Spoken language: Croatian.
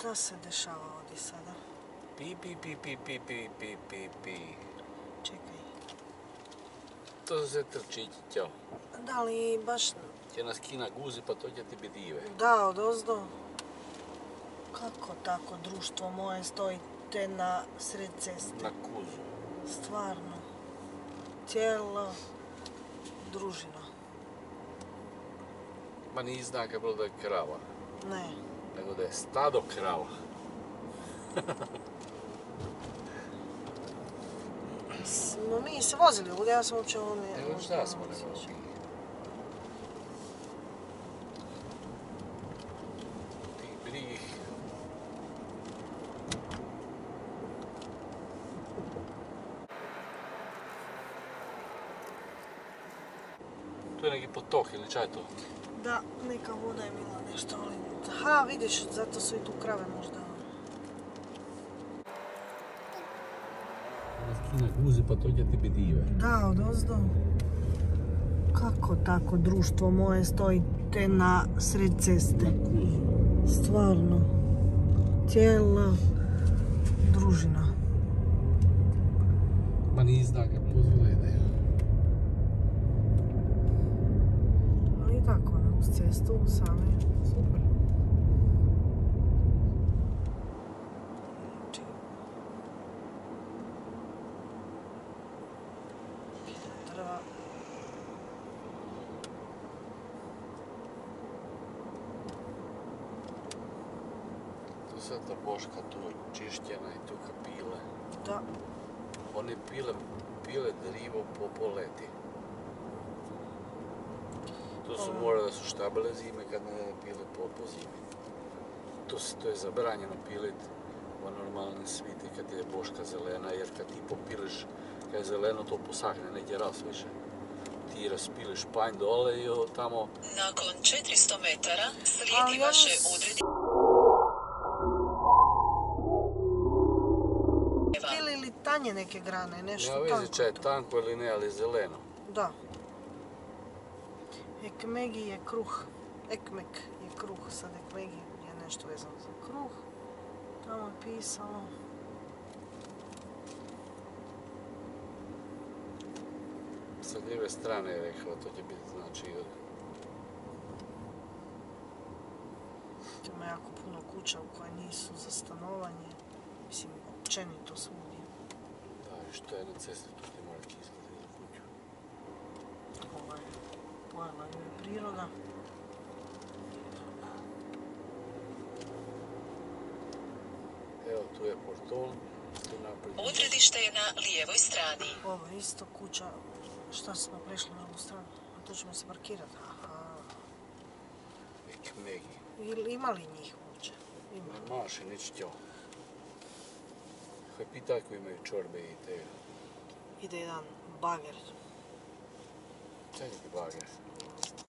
Šta se dešava ovdje sada? Pi, pi, pi, pi, pi, pi, pi, pi, pi. Čekaj. To se trčići, ćao. Da li baš... Će nas kina guzi, pa to će ti biti dive. Da, od ozdo. Kako tako društvo moje stojite na sred ceste? Na kuzu. Stvarno. Cijela družina. Ma ni znaka bilo da je krava, Ne. Nego da je stado krava. Smo mi se vozili ovdje, ja sam uopće ovo ne... Nego šta smo nego mi? Tu je neki potok ili čaj to? Da, neka voda je bila nešto, ali... Ha, vidiš, zato su i tu krave možda. Nas kina guzi, pa to će ti biti dive. Da, od ozdo. Kako tako društvo moje stojite na sred ceste? Na kuzu. Stvarno. Cijela družina. Ma ni znaka pozgledaju. Ali tako, ono, uz cestu sami. Super. Znači, Drva. Tu sad ta boška tu čišćena i tu pile. Da, One pile, pile drivo po poleti. Tu su Ovo. mora da su štabile zime kad ne pile po, po zimi. To, se- to je zabranjeno pilit u normalne svite kad je boška zelena, jer kad ti popiliš kad je zeleno to posahne, neće ras više. Ti raspiliš panj dole i tamo Nakon 400 metara slijedi ja vaše odredi... Ili ili tanje neke grane, nešto nema tako. veze če je tanko ili ne, ali zeleno. Da. Ekmegi je kruh. Ekmek je kruh. Sad ekmegi je nešto vezano za kruh. Tamo je pisalo. Sa lijeve strane je rekao, to će biti znači Ima jako puno kuća u koje nisu za stanovanje. Mislim, općenito svugdje. da, i što je na cesti, tu ti mora kisliti za kuću. Ovaj, pojela ju je priroda. Evo, tu je portol. Odredište je na lijevoj strani. Ovo je isto kuća. Šta smo prešli na ovu stranu? A tu ćemo se parkirati. Aha. Ekmegi. Ili ima li njih uopće? Ima. Maši, neće ćo. Kaj pita ako imaju čorbe i te... Ide jedan bager. Čaj neki bager.